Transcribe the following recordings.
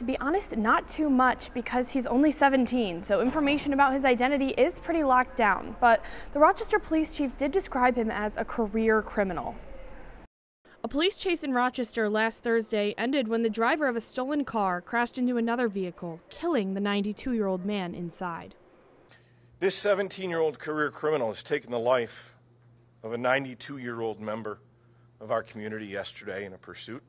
To be honest, not too much because he's only 17, so information about his identity is pretty locked down. But the Rochester police chief did describe him as a career criminal. A police chase in Rochester last Thursday ended when the driver of a stolen car crashed into another vehicle, killing the 92 year old man inside. This 17 year old career criminal has taken the life of a 92 year old member of our community yesterday in a pursuit.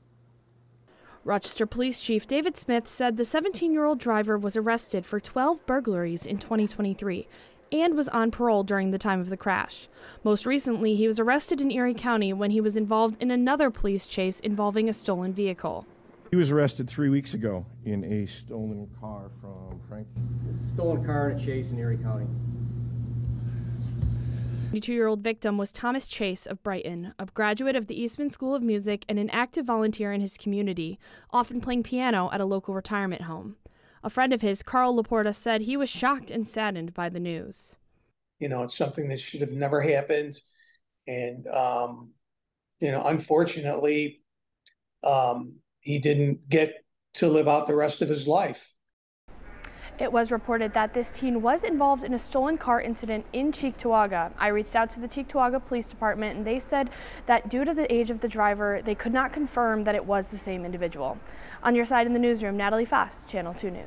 Rochester Police Chief David Smith said the 17 year old driver was arrested for 12 burglaries in 2023 and was on parole during the time of the crash. Most recently, he was arrested in Erie County when he was involved in another police chase involving a stolen vehicle. He was arrested three weeks ago in a stolen car from Frank. A stolen car in a chase in Erie County. 22 year old victim was Thomas Chase of Brighton, a graduate of the Eastman School of Music and an active volunteer in his community, often playing piano at a local retirement home. A friend of his, Carl Laporta, said he was shocked and saddened by the news. You know, it's something that should have never happened. And, um, you know, unfortunately, um, he didn't get to live out the rest of his life. It was reported that this teen was involved in a stolen car incident in Cheektowaga. I reached out to the Cheektowaga Police Department and they said that due to the age of the driver, they could not confirm that it was the same individual. On your side in the newsroom, Natalie Fast, Channel 2 News.